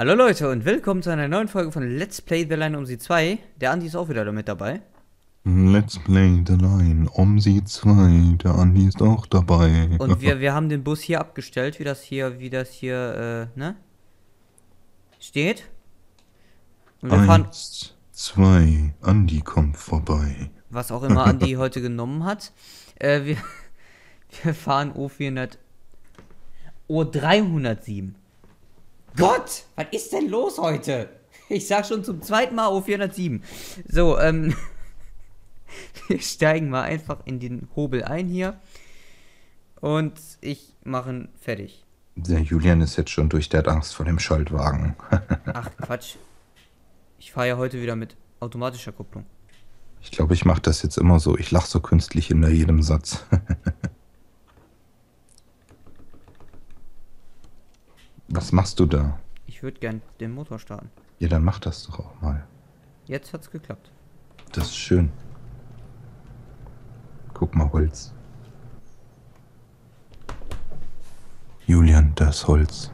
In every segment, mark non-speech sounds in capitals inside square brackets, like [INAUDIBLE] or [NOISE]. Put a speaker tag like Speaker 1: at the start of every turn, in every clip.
Speaker 1: Hallo Leute und willkommen zu einer neuen Folge von Let's Play The Line um sie 2. Der Andi ist auch wieder damit dabei.
Speaker 2: Let's play the line um sie 2. Der Andi ist auch dabei.
Speaker 1: Und wir, wir haben den Bus hier abgestellt, wie das hier, wie das hier, äh, ne? Steht. Und wir fahren,
Speaker 2: Eins, zwei, Andi kommt vorbei.
Speaker 1: was auch immer Andi [LAUGHS] heute genommen hat. Äh, wir, [LAUGHS] wir fahren O400, O307. Gott, was ist denn los heute? Ich sag schon zum zweiten Mal O407. So, ähm, [LAUGHS] wir steigen mal einfach in den Hobel ein hier. Und ich mache ihn fertig.
Speaker 2: Der Julian ist jetzt schon durch, der hat Angst vor dem Schaltwagen. [LAUGHS]
Speaker 1: Ach, Quatsch. Ich fahre ja heute wieder mit automatischer Kupplung.
Speaker 2: Ich glaube, ich mache das jetzt immer so. Ich lache so künstlich hinter jedem Satz. [LAUGHS] Was machst du da?
Speaker 1: Ich würde gern den Motor starten.
Speaker 2: Ja, dann mach das doch auch mal.
Speaker 1: Jetzt hat's geklappt.
Speaker 2: Das ist schön. Guck mal, Holz. Julian, das Holz.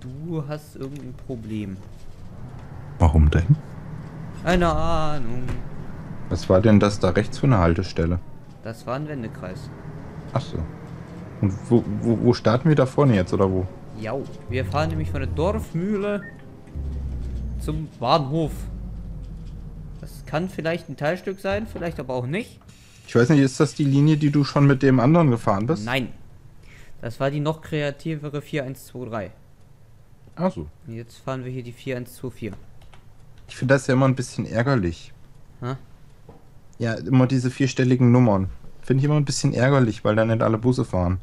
Speaker 1: Du hast irgendein Problem.
Speaker 2: Warum denn?
Speaker 1: Keine Ahnung.
Speaker 2: Was war denn das da rechts für eine Haltestelle?
Speaker 1: Das war ein Wendekreis.
Speaker 2: Ach so. Und wo, wo, wo starten wir da vorne jetzt, oder wo?
Speaker 1: Ja, wir fahren nämlich von der Dorfmühle zum Bahnhof. Das kann vielleicht ein Teilstück sein, vielleicht aber auch nicht.
Speaker 2: Ich weiß nicht, ist das die Linie, die du schon mit dem anderen gefahren bist?
Speaker 1: Nein. Das war die noch kreativere 4123.
Speaker 2: Ach so.
Speaker 1: Und Jetzt fahren wir hier die 4124.
Speaker 2: Ich finde das ja immer ein bisschen ärgerlich.
Speaker 1: Hä?
Speaker 2: Ja, immer diese vierstelligen Nummern. Finde ich immer ein bisschen ärgerlich, weil da nicht alle Busse fahren.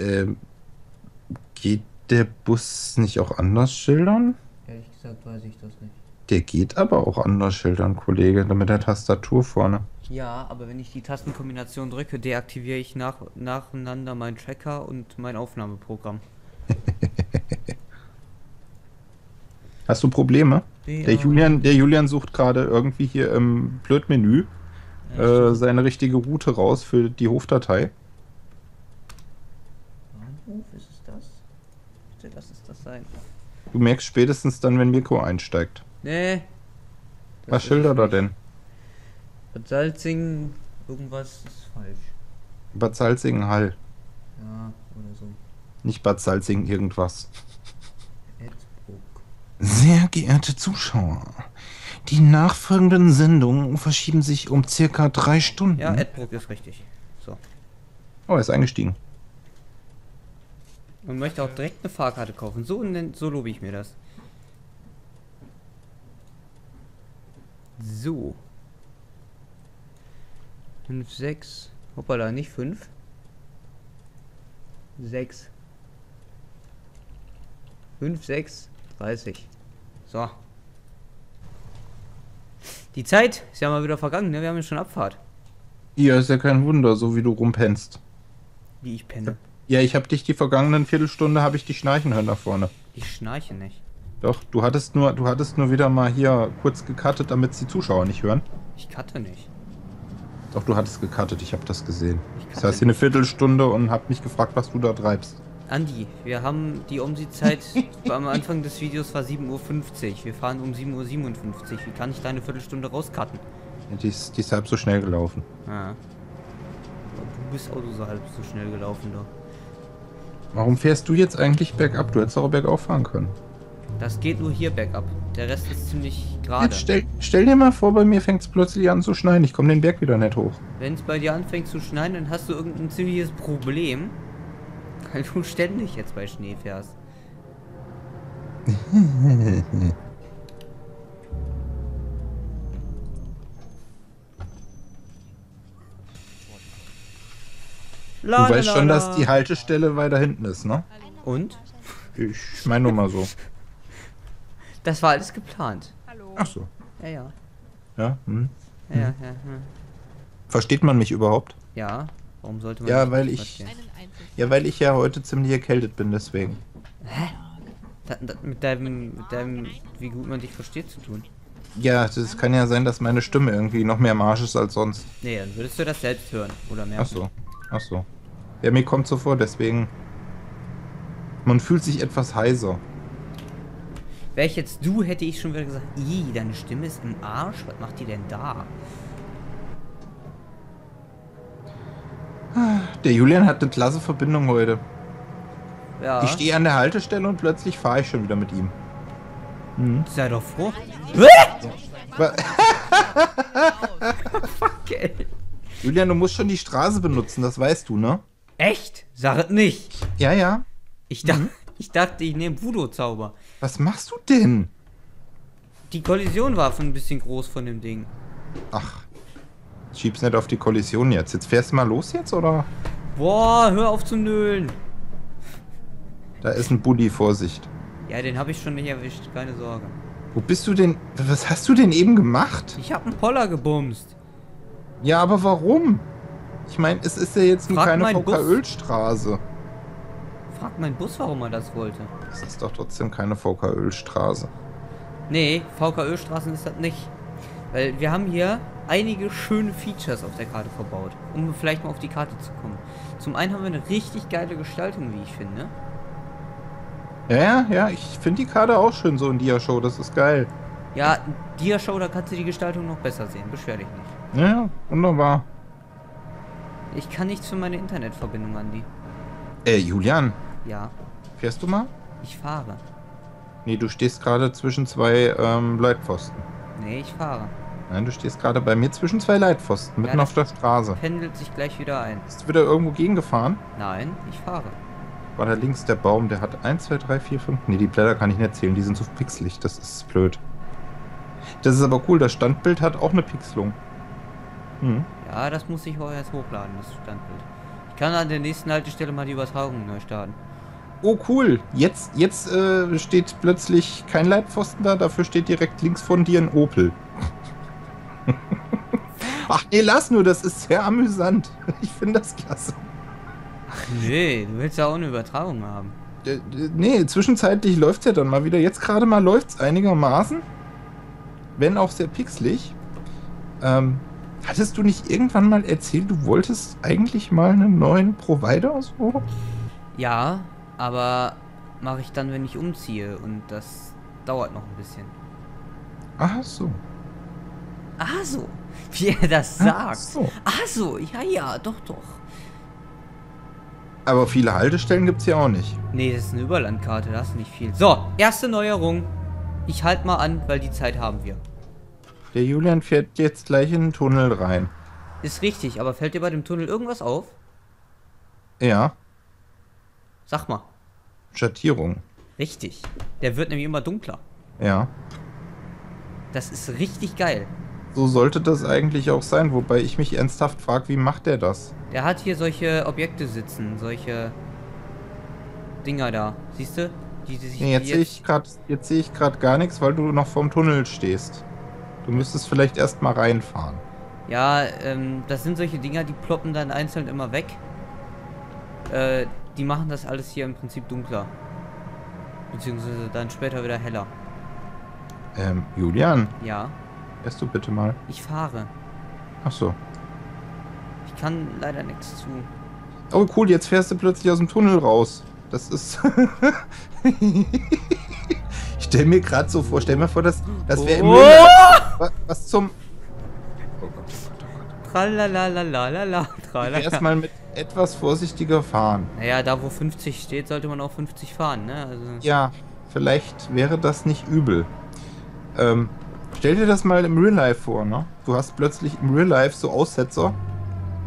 Speaker 2: Ähm, geht der Bus nicht auch anders schildern?
Speaker 1: Ehrlich gesagt weiß ich das nicht.
Speaker 2: Der geht aber auch anders schildern, Kollege, mit der Tastatur vorne.
Speaker 1: Ja, aber wenn ich die Tastenkombination drücke, deaktiviere ich nach, nacheinander meinen Tracker und mein Aufnahmeprogramm. [LAUGHS]
Speaker 2: Hast du Probleme? Der
Speaker 1: Ja.
Speaker 2: Julian, der Julian sucht gerade irgendwie hier im Blödmenü äh, seine richtige Route raus für die Hofdatei.
Speaker 1: Bahnhof, ist es das? Bitte, lass es das sein.
Speaker 2: Du merkst spätestens dann, wenn Mirko einsteigt.
Speaker 1: Nee.
Speaker 2: Was schildert er denn?
Speaker 1: Bad Salzing, irgendwas ist falsch.
Speaker 2: Bad Salzingen-Hall.
Speaker 1: Ja, oder so.
Speaker 2: Nicht Bad Salzingen irgendwas.
Speaker 1: Edbruck.
Speaker 2: Sehr geehrte Zuschauer, die nachfolgenden Sendungen verschieben sich um circa drei Stunden.
Speaker 1: Ja, Edbruck ist richtig. So.
Speaker 2: oh, er ist eingestiegen.
Speaker 1: Und möchte auch direkt eine Fahrkarte kaufen. So, so lobe ich mir das. So. 5, 6. Hoppala, nicht 5. 6. 5, 6, 30. So. Die Zeit ist ja mal wieder vergangen, ne? Wir haben ja schon Abfahrt.
Speaker 2: Ja, ist ja kein Wunder, so wie du rumpennst.
Speaker 1: Wie ich penne.
Speaker 2: Ja, ich habe dich die vergangenen Viertelstunde, habe ich dich schnarchen hören da vorne.
Speaker 1: Ich schnarche nicht.
Speaker 2: Doch, du hattest nur, du hattest nur wieder mal hier kurz gecuttet, damit die Zuschauer nicht hören.
Speaker 1: Ich cutte nicht.
Speaker 2: Doch, du hattest gecuttet, ich habe das gesehen.
Speaker 1: Ich
Speaker 2: Das heißt hier eine Viertelstunde und hab mich gefragt, was du da treibst.
Speaker 1: Andi, wir haben die Umsiezeit [LAUGHS] am Anfang des Videos war 7.50 Uhr. Wir fahren um 7.57 Uhr. Wie kann ich da eine Viertelstunde rauscutten?
Speaker 2: Die ist, die ist halb so schnell gelaufen.
Speaker 1: Ah. Du bist auch so halb so schnell gelaufen, doch.
Speaker 2: Warum fährst du jetzt eigentlich bergab? Du hättest auch bergauf fahren können.
Speaker 1: Das geht nur hier bergab. Der Rest ist ziemlich gerade.
Speaker 2: Stell, stell dir mal vor, bei mir fängt es plötzlich an zu schneien. Ich komme den Berg wieder nicht hoch.
Speaker 1: Wenn es bei dir anfängt zu schneien, dann hast du irgendein ziemliches Problem. Weil du ständig jetzt bei Schnee fährst. [LAUGHS]
Speaker 2: Du weißt schon, dass die Haltestelle weiter hinten ist, ne?
Speaker 1: Und?
Speaker 2: Ich meine nur mal so.
Speaker 1: Das war alles geplant.
Speaker 3: Hallo.
Speaker 2: Ach so.
Speaker 1: Ja, ja.
Speaker 2: Ja, hm.
Speaker 1: Ja, ja, ja. ja.
Speaker 2: Versteht man mich überhaupt?
Speaker 1: Ja, warum sollte man
Speaker 2: Ja,
Speaker 1: das
Speaker 2: weil
Speaker 1: nicht
Speaker 2: ich-
Speaker 1: verstehen?
Speaker 2: Ja, weil ich ja heute ziemlich erkältet bin, deswegen.
Speaker 1: Da, da, mit deinem, mit deinem, wie gut man dich versteht, zu tun.
Speaker 2: Ja, das kann ja sein, dass meine Stimme irgendwie noch mehr Marsch ist als sonst.
Speaker 1: Nee, dann würdest du das selbst hören oder merken.
Speaker 2: Ach so. Ach so. Ja, mir kommt so vor, deswegen Man fühlt sich etwas heiser.
Speaker 1: Wäre ich jetzt du, hätte ich schon wieder gesagt, ih, deine Stimme ist im Arsch. Was macht die denn da?
Speaker 2: Der Julian hat eine klasse Verbindung heute.
Speaker 1: Ja,
Speaker 2: Ich stehe an der Haltestelle und plötzlich fahre ich schon wieder mit ihm.
Speaker 1: Sei doch froh.
Speaker 2: Wa- [LAUGHS]
Speaker 1: Fuck, ey.
Speaker 2: Julian, du musst schon die Straße benutzen, das weißt du, ne?
Speaker 1: Echt? Sag es nicht.
Speaker 2: Ja, ja.
Speaker 1: Ich, dach, ich dachte, ich nehme Voodoo-Zauber.
Speaker 2: Was machst du denn?
Speaker 1: Die Kollision war von ein bisschen groß von dem Ding.
Speaker 2: Ach, schieb's nicht auf die Kollision jetzt. Jetzt fährst du mal los jetzt, oder?
Speaker 1: Boah, hör auf zu nölen.
Speaker 2: Da ist ein Bulli, Vorsicht.
Speaker 1: Ja, den habe ich schon nicht erwischt, keine Sorge.
Speaker 2: Wo bist du denn? Was hast du denn eben gemacht?
Speaker 1: Ich habe einen Poller gebumst.
Speaker 2: Ja, aber warum? Ich meine, es ist ja jetzt nur keine
Speaker 1: meinen.
Speaker 2: VK-Ölstraße.
Speaker 1: Frag mein Bus, warum er das wollte.
Speaker 2: Es ist doch trotzdem keine VK-Ölstraße.
Speaker 1: Nee, VKÖ-Straßen ist das nicht. Weil wir haben hier einige schöne Features auf der Karte verbaut, um vielleicht mal auf die Karte zu kommen. Zum einen haben wir eine richtig geile Gestaltung, wie ich finde.
Speaker 2: Ja, ja, ja, ich finde die Karte auch schön so in Dia-Show, das ist geil.
Speaker 1: Ja, Dia-Show, da kannst du die Gestaltung noch besser sehen. Beschwer dich nicht.
Speaker 2: Ja, wunderbar.
Speaker 1: Ich kann nichts für meine Internetverbindung, Andi.
Speaker 2: Äh, Julian,
Speaker 1: Ja,
Speaker 2: fährst du mal?
Speaker 1: ich fahre.
Speaker 2: Nee, du stehst gerade zwischen zwei ähm, Leitpfosten.
Speaker 1: Nee, ich fahre.
Speaker 2: Nein, du stehst gerade bei mir zwischen zwei Leitpfosten, mitten
Speaker 1: Ja,
Speaker 2: auf der Straße.
Speaker 1: Pendelt sich gleich wieder ein.
Speaker 2: Bist du wieder irgendwo gegengefahren?
Speaker 1: Nein, ich fahre.
Speaker 2: War da links der Baum, der hat 1, 2, 3, 4, 5. Nee, die Blätter kann ich nicht zählen, die sind so pixelig, das ist blöd. Das ist aber cool, das Standbild hat auch eine Pixelung. Hm.
Speaker 1: Ja, das muss ich auch erst hochladen, das Standbild. Ich kann an der nächsten Haltestelle mal die Übertragung neu starten.
Speaker 2: Oh cool, jetzt, jetzt äh, steht plötzlich kein Leitpfosten da, dafür steht direkt links von dir ein Opel. [LAUGHS] Ach nee, lass nur, das ist sehr amüsant. Ich finde das klasse.
Speaker 1: Nee, du willst ja auch eine Übertragung haben.
Speaker 2: Äh, äh, Nee, zwischenzeitlich läuft's ja dann mal wieder. Jetzt gerade mal läuft's einigermaßen. Wenn auch sehr pixelig. Ähm, hattest du nicht irgendwann mal erzählt, du wolltest eigentlich mal einen neuen Provider? So?
Speaker 1: Ja, aber mache ich dann, wenn ich umziehe und das dauert noch ein bisschen.
Speaker 2: Ach so.
Speaker 1: Ah so, [LAUGHS] wie er das
Speaker 2: Ach
Speaker 1: sagt.
Speaker 2: so.
Speaker 1: Ah so, ja, ja, doch, doch.
Speaker 2: Aber viele Haltestellen gibt's ja auch nicht.
Speaker 1: Nee, das ist eine Überlandkarte, da hast du nicht viel. So, erste Neuerung. Ich halt mal an, weil die Zeit haben wir.
Speaker 2: Der Julian fährt jetzt gleich in den Tunnel rein.
Speaker 1: Ist richtig, aber fällt dir bei dem Tunnel irgendwas auf?
Speaker 2: Ja,
Speaker 1: Sag mal.
Speaker 2: Schattierung.
Speaker 1: Richtig. Der wird nämlich immer dunkler.
Speaker 2: Ja.
Speaker 1: Das ist richtig geil.
Speaker 2: So sollte das eigentlich auch sein, wobei ich mich ernsthaft frage, wie macht der das?
Speaker 1: Der hat hier solche Objekte sitzen, solche Dinger da. Siehst du? Die, die sich
Speaker 2: Nee, jetzt
Speaker 1: die
Speaker 2: sehe ich gerade, jetzt sehe ich gerade gar nichts, weil du noch vorm Tunnel stehst. Du müsstest vielleicht erst mal reinfahren.
Speaker 1: Ja, ähm, das sind solche Dinger, die ploppen dann einzeln immer weg. Äh, die machen das alles hier im Prinzip dunkler. Beziehungsweise dann später wieder heller.
Speaker 2: Ähm, Julian,
Speaker 1: Ja,
Speaker 2: fährst du bitte mal?
Speaker 1: ich fahre.
Speaker 2: Ach so.
Speaker 1: Ich kann leider nichts zu.
Speaker 2: Oh cool, jetzt fährst du plötzlich aus dem Tunnel raus. Das ist. [LAUGHS] ich stell mir gerade so vor, stell mir vor, dass das wäre im
Speaker 1: Oh!
Speaker 2: Was, was zum. Oh Gott, oh Gott, oh Gott.
Speaker 1: Tralalalalala, tralala.
Speaker 2: Erstmal mit etwas vorsichtiger fahren.
Speaker 1: Naja, da wo 50 steht, sollte man auch 50 fahren, ne? Also,
Speaker 2: Ja, vielleicht wäre das nicht übel. Ähm, stell dir das mal im Real Life vor, ne? Du hast plötzlich im Real Life so Aussetzer,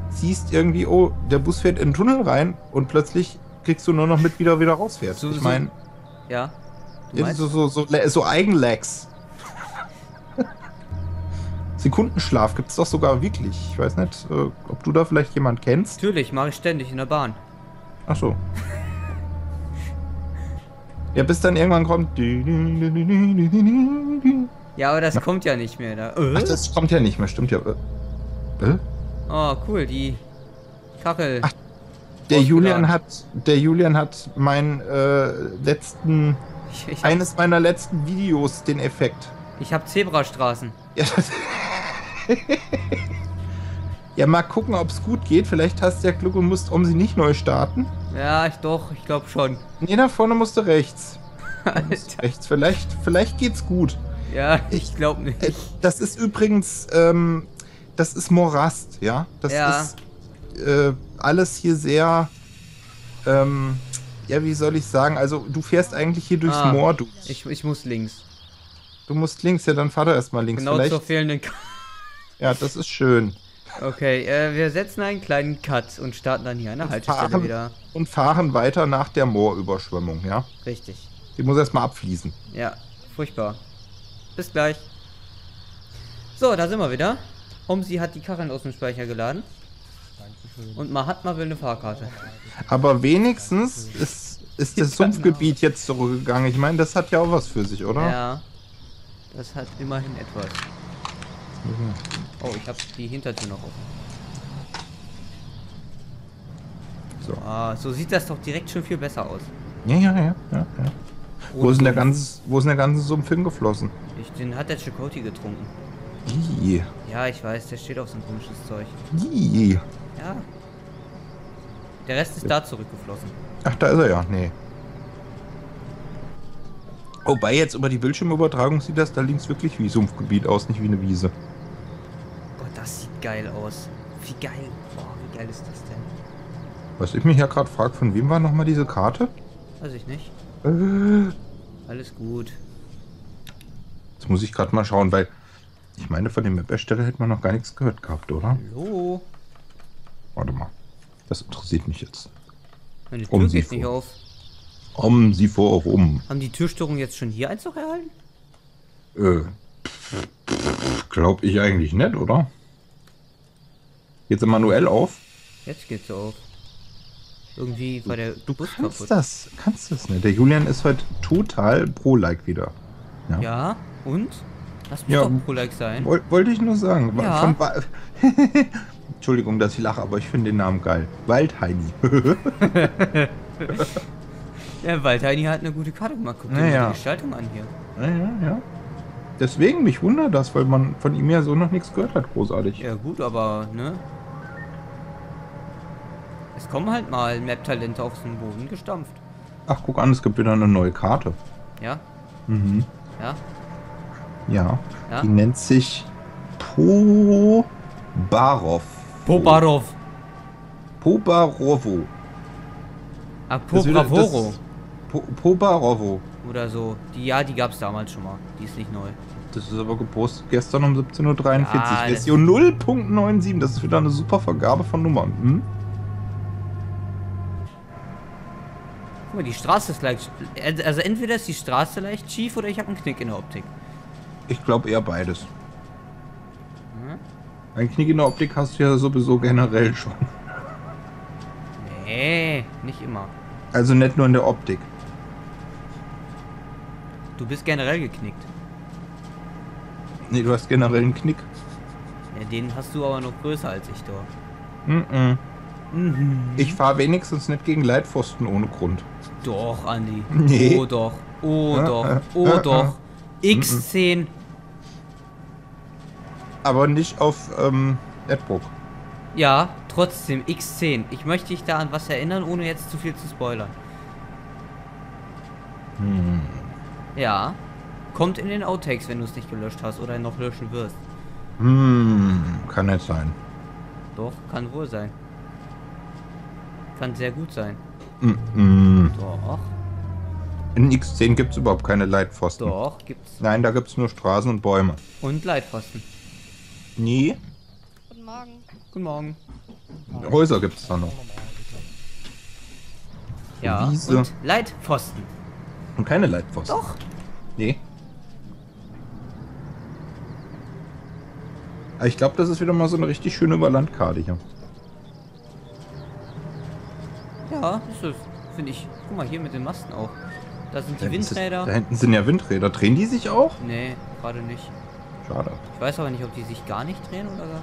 Speaker 2: siehst irgendwie, oh, der Bus fährt in den Tunnel rein und plötzlich kriegst du nur noch mit, wie er wieder rausfährt.
Speaker 1: So-
Speaker 2: ich meine,
Speaker 1: ja. Du meinst?
Speaker 2: so, so, so, so Eigenlags. [LAUGHS] Sekundenschlaf gibt's doch sogar wirklich. Ich weiß nicht, äh, ob du da vielleicht jemand kennst.
Speaker 1: Natürlich, mache ich ständig in der Bahn.
Speaker 2: Ach so. Ja, bis dann irgendwann kommt. [LAUGHS]
Speaker 1: Ja, aber das kommt ja nicht mehr. Da. Äh?
Speaker 2: Ach, das kommt ja nicht mehr, stimmt ja. Äh? Äh?
Speaker 1: Oh, cool, die Kachel.
Speaker 2: Ach, Der
Speaker 1: Ausgeladen.
Speaker 2: Julian hat, der Julian hat meinen äh, letzten,
Speaker 1: Ich, ich hab,
Speaker 2: eines meiner letzten Videos den Effekt.
Speaker 1: ich hab Zebrastraßen.
Speaker 2: Ja, das [LAUGHS] ja mal gucken, ob es gut geht. Vielleicht hast du ja Glück und musst um sie nicht neu starten.
Speaker 1: Ja, ich doch, ich glaube schon.
Speaker 2: Nee, da vorne musst du rechts. [LAUGHS]
Speaker 1: Alter.
Speaker 2: Rechts, vielleicht, vielleicht geht's gut.
Speaker 1: Ja, [LAUGHS] ich glaube
Speaker 2: Äh,
Speaker 1: nicht.
Speaker 2: Das ist übrigens, ähm, das ist Morast, ja? Das
Speaker 1: Ja.
Speaker 2: ist äh, alles hier sehr, ähm, ja, wie soll ich sagen? Also, du fährst eigentlich hier durchs
Speaker 1: Ah,
Speaker 2: Moor durch.
Speaker 1: Ich, ich muss links.
Speaker 2: Du musst links, ja, dann fahr doch erstmal links.
Speaker 1: Genau
Speaker 2: Vielleicht,
Speaker 1: zur fehlenden K [LAUGHS]
Speaker 2: ja, das ist schön.
Speaker 1: Okay, äh, wir setzen einen kleinen Cut und starten dann hier eine Haltestelle
Speaker 2: fahren-
Speaker 1: wieder.
Speaker 2: Und fahren weiter nach der Moorüberschwemmung, ja?
Speaker 1: Richtig.
Speaker 2: Die muss erstmal abfließen.
Speaker 1: Ja, furchtbar. Bis gleich. So, da sind wir wieder. Omsi hat die Kacheln aus dem Speicher geladen. Und Mahatma will eine Fahrkarte.
Speaker 2: Aber wenigstens ist, ist das Sumpfgebiet jetzt zurückgegangen. Ich meine, das hat ja auch was für sich, oder?
Speaker 1: Ja. Das hat immerhin etwas. Oh, ich habe die Hintertür noch offen.
Speaker 2: So.
Speaker 1: Ah, so sieht das doch direkt schon viel besser aus.
Speaker 2: Ja, ja, ja. ja, ja. Wo, ist denn der ganze, wo ist denn der ganze Sumpf hingeflossen?
Speaker 1: Ich, den hat der Chakoti getrunken.
Speaker 2: Ih,
Speaker 1: Ja, ich weiß, der steht auf so ein komisches Zeug.
Speaker 2: ih.
Speaker 1: Ja. Der Rest ist da zurückgeflossen.
Speaker 2: Ach, da ist er ja. Nee. Wobei jetzt über die Bildschirmübertragung sieht das da links wirklich wie Sumpfgebiet aus, nicht wie eine Wiese.
Speaker 1: Gott, das sieht geil aus. Wie geil. Boah, wie geil ist das denn?
Speaker 2: Was ich mich ja gerade frage, von wem war nochmal diese Karte?
Speaker 1: Weiß ich nicht. Alles gut.
Speaker 2: Jetzt muss ich gerade mal schauen, weil ich meine, von dem Map-Ersteller hätte man noch gar nichts gehört gehabt, oder?
Speaker 1: Hallo?
Speaker 2: Warte mal. Das interessiert mich jetzt.
Speaker 1: Meine Tür
Speaker 2: Um sie
Speaker 1: geht nicht
Speaker 2: vor.
Speaker 1: auf.
Speaker 2: Um sie vorum.
Speaker 1: Haben die Türstörungen jetzt schon hier Einzug erhalten?
Speaker 2: Äh, glaub ich eigentlich nicht, oder? Geht's sie manuell auf?
Speaker 1: Jetzt geht's auf. Irgendwie war der
Speaker 2: Du
Speaker 1: Bus
Speaker 2: kannst
Speaker 1: kaputt.
Speaker 2: das, kannst das nicht. Der Julian ist heute total pro-like wieder. Ja.
Speaker 1: Ja, und? Lass mich
Speaker 2: Ja.
Speaker 1: doch pro-like sein.
Speaker 2: Woll, wollte ich nur sagen.
Speaker 1: Ja.
Speaker 2: Von [LAUGHS] Entschuldigung, dass ich lache, aber ich finde den Namen geil. Waldheini. [LAUGHS]
Speaker 1: Ja, Waldheini hat eine gute Karte gemacht. Guck dir mal
Speaker 2: ja.
Speaker 1: die Gestaltung an hier.
Speaker 2: ja, ja, ja. Deswegen, mich wundert das, weil man von ihm ja so noch nichts gehört hat, großartig.
Speaker 1: Ja gut, aber, ne? Es kommen halt mal Map-Talente auf den Boden gestampft.
Speaker 2: Ach, guck an, es gibt wieder eine neue Karte.
Speaker 1: Ja?
Speaker 2: Mhm.
Speaker 1: Ja?
Speaker 2: Ja.
Speaker 1: Ja?
Speaker 2: Die nennt sich Pobarov.
Speaker 1: Pobarov.
Speaker 2: Pobarovo.
Speaker 1: Ah, Pobravoro.
Speaker 2: Po- Pobarovo.
Speaker 1: Oder so. Die, ja, die gab's damals schon mal. Die ist nicht neu.
Speaker 2: Das ist aber gepostet gestern um 17.43 Uhr.
Speaker 1: Ja, das-
Speaker 2: Version 0.97. Das ist wieder eine super Vergabe von Nummern. Hm?
Speaker 1: Guck mal, die Straße ist leicht. Also entweder ist die Straße leicht schief oder ich habe einen Knick in der Optik.
Speaker 2: Ich glaube eher beides.
Speaker 1: Hm?
Speaker 2: Ein Knick in der Optik hast du ja sowieso generell schon.
Speaker 1: Nee, nicht immer.
Speaker 2: Also nicht nur in der Optik.
Speaker 1: Du bist generell geknickt.
Speaker 2: Nee, du hast generell einen Knick.
Speaker 1: Ja, den hast du aber noch größer als ich doch.
Speaker 2: Mhm.
Speaker 1: Mhm.
Speaker 2: Ich fahre wenigstens nicht gegen Leitpfosten ohne Grund.
Speaker 1: Doch, Andi.
Speaker 2: Nee.
Speaker 1: Oh doch. Oh doch. Oh doch. X10.
Speaker 2: Aber nicht auf ähm, Edbrook.
Speaker 1: Ja, trotzdem X10. Ich möchte dich da an was erinnern, ohne jetzt zu viel zu spoilern.
Speaker 2: Hm.
Speaker 1: Ja. Kommt in den Outtakes, wenn du es nicht gelöscht hast oder noch löschen wirst.
Speaker 2: Hm, kann nicht sein.
Speaker 1: Doch, kann wohl sein. Kann sehr gut sein.
Speaker 2: Mhm.
Speaker 1: Doch,
Speaker 2: In X10 gibt es überhaupt keine Leitpfosten.
Speaker 1: doch, gibt's.
Speaker 2: Nein, da gibt es nur Straßen und Bäume.
Speaker 1: Und Leitpfosten.
Speaker 2: Nie.
Speaker 3: Guten Morgen.
Speaker 1: Guten Morgen.
Speaker 2: Häuser gibt es da noch.
Speaker 1: Ja,
Speaker 2: Wiese.
Speaker 1: und Leitpfosten.
Speaker 2: Und keine Leitpfosten.
Speaker 1: Doch.
Speaker 2: Nee. Aber Ich glaube, das ist wieder mal so eine richtig schöne Überlandkarte hier.
Speaker 1: Ja, ist. Finde ich. Guck mal, hier mit den Masten auch. Da sind die
Speaker 2: Da
Speaker 1: Windräder.
Speaker 2: Da hinten sind ja Windräder. Drehen die sich auch?
Speaker 1: Nee, gerade nicht.
Speaker 2: Schade.
Speaker 1: Ich weiß aber nicht, ob die sich gar nicht drehen oder.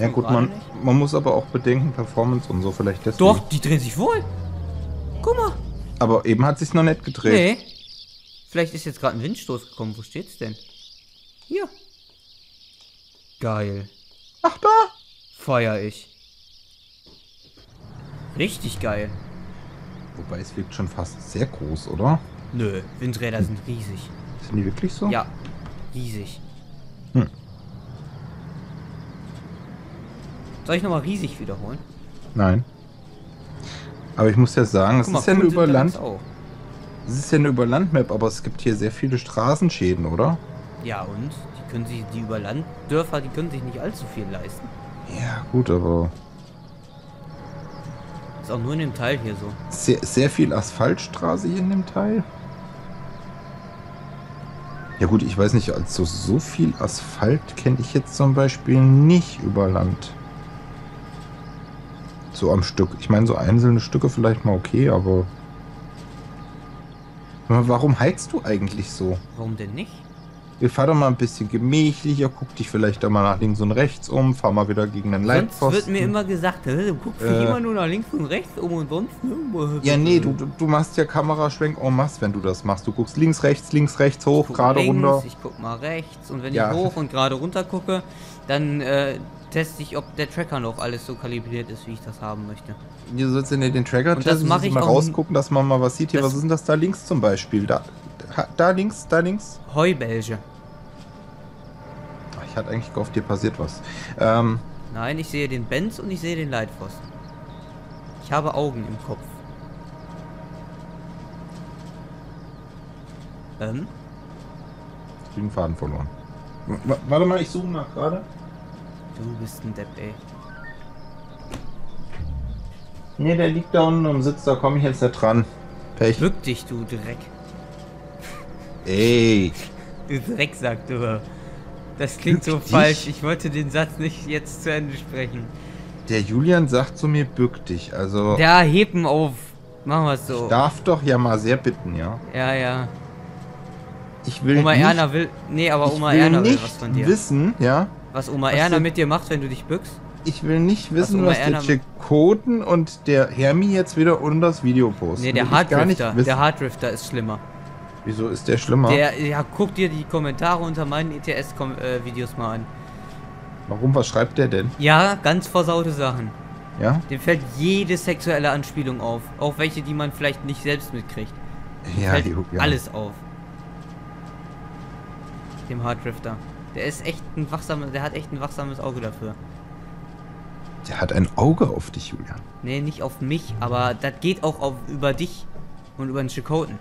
Speaker 2: Ja gut, man,
Speaker 1: nicht.
Speaker 2: man muss aber auch bedenken, Performance und so vielleicht deswegen.
Speaker 1: Doch, die drehen sich wohl. Guck mal.
Speaker 2: Aber eben hat sich's noch nicht gedreht.
Speaker 1: Nee. Vielleicht ist jetzt gerade ein Windstoß gekommen. Wo steht's denn? Hier. Geil.
Speaker 2: Ach da!
Speaker 1: Feier ich. Richtig geil.
Speaker 2: Wobei es wirkt schon fast sehr groß, oder?
Speaker 1: Nö, Windräder sind riesig.
Speaker 2: Sind die wirklich so?
Speaker 1: Ja, riesig.
Speaker 2: Hm.
Speaker 1: Soll ich nochmal riesig wiederholen?
Speaker 2: Nein. Aber ich muss ja sagen, es ist ja eine Überland,
Speaker 1: auch.
Speaker 2: es ist ja eine Überlandmap, aber es gibt hier sehr viele Straßenschäden, oder?
Speaker 1: Ja, und? Die können sich, die Überlanddörfer, die können sich nicht allzu viel leisten.
Speaker 2: Ja, gut, aber
Speaker 1: Ist auch nur in dem Teil hier so.
Speaker 2: sehr, sehr viel Asphaltstraße hier in dem Teil. Ja gut, ich weiß nicht, also so viel Asphalt kenne ich jetzt zum Beispiel nicht über Land. So am Stück. Ich meine, so einzelne Stücke vielleicht mal okay, aber... Warum heizt du eigentlich so?
Speaker 1: Warum denn nicht?
Speaker 2: Wir fahren doch mal ein bisschen gemächlicher, guck dich vielleicht da mal nach links und rechts um, fahr mal wieder gegen den
Speaker 1: Sonst
Speaker 2: Leitpfosten.
Speaker 1: wird mir immer gesagt, "Hä, du guckst dich
Speaker 2: Äh.
Speaker 1: immer nur nach links und rechts um und sonst nirgendwo.
Speaker 2: Ja, nee, du, du, machst ja Kameraschwenk en masse, wenn du das machst. Du guckst links, rechts, links, rechts, hoch, gerade
Speaker 1: links,
Speaker 2: runter.
Speaker 1: Ich guck mal rechts und wenn
Speaker 2: Ja.
Speaker 1: ich hoch und gerade runter gucke, dann äh, teste ich, ob der Tracker noch alles so kalibriert ist, wie ich das haben möchte.
Speaker 2: Hier sollst du den Tracker testen, mal rausgucken, dass man mal was sieht. Hier, was ist denn das da links zum Beispiel? Da, da, links, da links.
Speaker 1: Heubelge.
Speaker 2: Ich hatte eigentlich gehofft, dir passiert was. Ähm,
Speaker 1: Nein, ich sehe den Benz und ich sehe den Leitpfosten. Ich habe Augen im Kopf. Ähm?
Speaker 2: ich hab den Faden verloren. W warte mal, ich suche nach gerade.
Speaker 1: Du bist ein Depp, ey.
Speaker 2: Nee, der liegt da unten am Sitz, da komme ich jetzt nicht dran. Pech.
Speaker 1: Bück dich, du Dreck.
Speaker 2: Ey,
Speaker 1: Du Drecksack, du. Das klingt so
Speaker 2: Bück dich?
Speaker 1: falsch. Ich wollte den Satz nicht jetzt zu Ende sprechen.
Speaker 2: der Julian sagt zu mir, bück dich. Also,
Speaker 1: Ja, heben auf. Machen wir es so.
Speaker 2: ich darf doch ja mal sehr bitten, ja.
Speaker 1: Ja, ja.
Speaker 2: Ich will
Speaker 1: Oma
Speaker 2: nicht,
Speaker 1: Erna will. Nee, aber Oma
Speaker 2: will
Speaker 1: Erna will was von dir.
Speaker 2: wissen, ja.
Speaker 1: Was Oma
Speaker 2: was
Speaker 1: Erna
Speaker 2: du-
Speaker 1: mit dir macht, wenn du dich bückst?
Speaker 2: Ich will nicht wissen,
Speaker 1: Oma
Speaker 2: was, der Chikoten und der Hermi jetzt wieder unter das Video posten.
Speaker 1: Nee, der
Speaker 2: wissen.
Speaker 1: Der Harddrifter ist schlimmer.
Speaker 2: Wieso ist der schlimmer?
Speaker 1: Der, ja, guck dir die Kommentare unter meinen ETS-Videos mal an.
Speaker 2: Warum, was schreibt der denn?
Speaker 1: Ja, ganz versaute Sachen.
Speaker 2: Ja?
Speaker 1: Dem fällt jede sexuelle Anspielung auf. Auch welche, die man vielleicht nicht selbst mitkriegt.
Speaker 2: Ja,
Speaker 1: fällt
Speaker 2: ja.
Speaker 1: alles auf. Dem Harddrifter. Der ist echt ein wachsamer, der hat echt ein wachsames Auge dafür.
Speaker 2: Der hat ein Auge auf dich, Julian.
Speaker 1: Nee, nicht auf mich, aber das geht auch auf, über dich und über den Chikoten.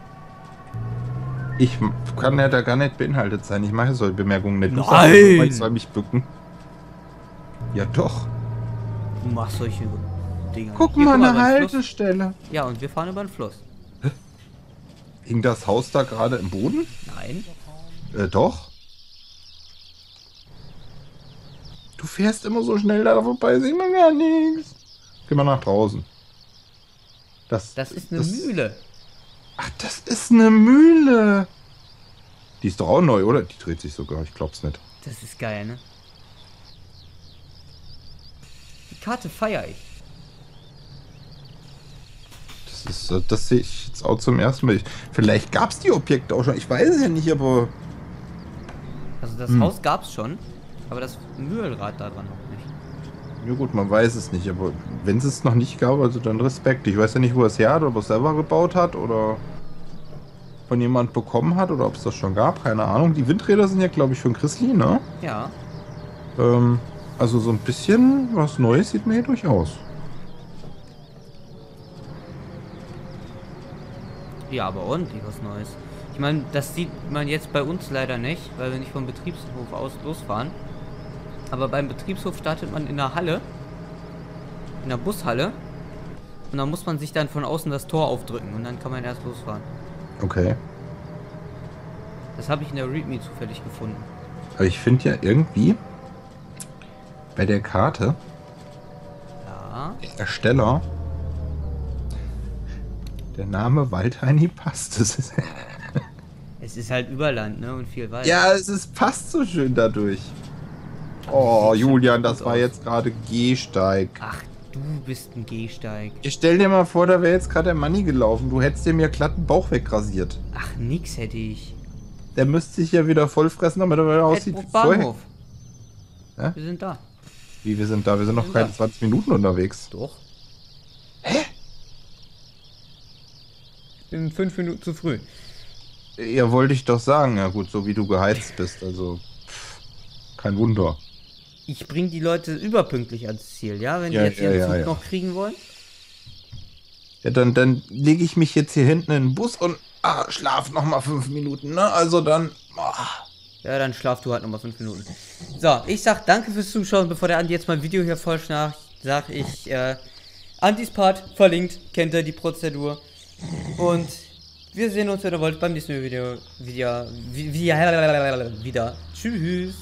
Speaker 2: Ich kann ja da gar nicht beinhaltet sein. Ich mache solche Bemerkungen nicht.
Speaker 1: Nein!
Speaker 2: Ich soll mich bücken. Ja, doch.
Speaker 1: Du machst solche Dinger.
Speaker 2: Guck
Speaker 1: Hier,
Speaker 2: mal, eine. Haltestelle.
Speaker 1: Ja, und wir fahren über den Fluss.
Speaker 2: Hing das Haus da gerade im Boden?
Speaker 1: Nein.
Speaker 2: Äh, doch. Du fährst immer so schnell da vorbei, sieht man gar nichts. Geh mal nach draußen. Das,
Speaker 1: Das ist eine Mühle.
Speaker 2: Ach, das ist eine Mühle. Die ist doch auch neu, oder? Die dreht sich sogar, ich glaub's nicht.
Speaker 1: Das ist geil, ne? Die Karte feiere ich.
Speaker 2: Das ist, das sehe ich jetzt auch zum ersten Mal. Ich- Vielleicht gab's die Objekte auch schon. Ich weiß es ja nicht, aber
Speaker 1: Also das
Speaker 2: Hm.
Speaker 1: Haus gab's schon, aber das Mühlrad da dran noch.
Speaker 2: Ja gut, man weiß es nicht. Aber wenn es es noch nicht gab, also dann Respekt. Ich weiß ja nicht, wo er es her hat, ob er es selber gebaut hat oder von jemand bekommen hat oder ob es das schon gab. Keine Ahnung. Die Windräder sind ja, glaube ich, von Chrisli, ne?
Speaker 1: Ja,
Speaker 2: Ähm, also so ein bisschen was Neues sieht man hier durchaus.
Speaker 1: ja, aber ordentlich was Neues. Ich meine, das sieht man jetzt bei uns leider nicht, weil wir nicht vom Betriebshof aus losfahren. Aber beim Betriebshof startet man in der Halle, in der Bushalle. Und dann muss man sich dann von außen das Tor aufdrücken und dann kann man erst losfahren.
Speaker 2: Okay.
Speaker 1: Das habe ich in der README zufällig gefunden.
Speaker 2: Aber ich finde ja irgendwie bei der Karte
Speaker 1: Ja.
Speaker 2: der Ersteller der Name Waldheini passt. Das ist
Speaker 1: Es ist halt Überland, ne? Und viel Wald.
Speaker 2: ja, es ist, passt so schön dadurch. Oh, Julian, das war jetzt gerade Gehsteig.
Speaker 1: Ach, du bist ein Gehsteig.
Speaker 2: Ich stell dir mal vor, da wäre jetzt gerade der Manni gelaufen. Du hättest dem ja glatten Bauch wegrasiert.
Speaker 1: Ach, nix hätte ich.
Speaker 2: Der müsste sich ja wieder voll fressen, damit er wieder aussieht wie vorher.
Speaker 1: Bahnhof.
Speaker 2: Hä?
Speaker 1: Wir sind da.
Speaker 2: Wie, wir sind da? Wir sind noch
Speaker 1: sind
Speaker 2: keine
Speaker 1: da.
Speaker 2: 20 Minuten unterwegs.
Speaker 1: Doch. bin fünf Minuten zu früh.
Speaker 2: Ja, wollte ich doch sagen. Ja gut, so wie du geheizt bist, also pff, kein Wunder.
Speaker 1: Ich bringe die Leute überpünktlich ans Ziel, ja? Wenn
Speaker 2: Ja,
Speaker 1: die jetzt
Speaker 2: ja,
Speaker 1: ihren
Speaker 2: ja,
Speaker 1: Zug
Speaker 2: ja.
Speaker 1: noch kriegen wollen.
Speaker 2: Ja, dann, dann lege ich mich jetzt hier hinten in den Bus und ah, schlaf noch mal fünf Minuten, ne? Also dann. Ah.
Speaker 1: Ja, dann schlaf du halt nochmal fünf Minuten. So, ich sag danke fürs Zuschauen. Bevor der Andi jetzt mein Video hier voll schnarcht, sag ich, äh, Andis Part verlinkt, kennt ihr die Prozedur. Und wir sehen uns, wenn ihr wollt, beim nächsten Video. Video. Wieder. wieder. Tschüss.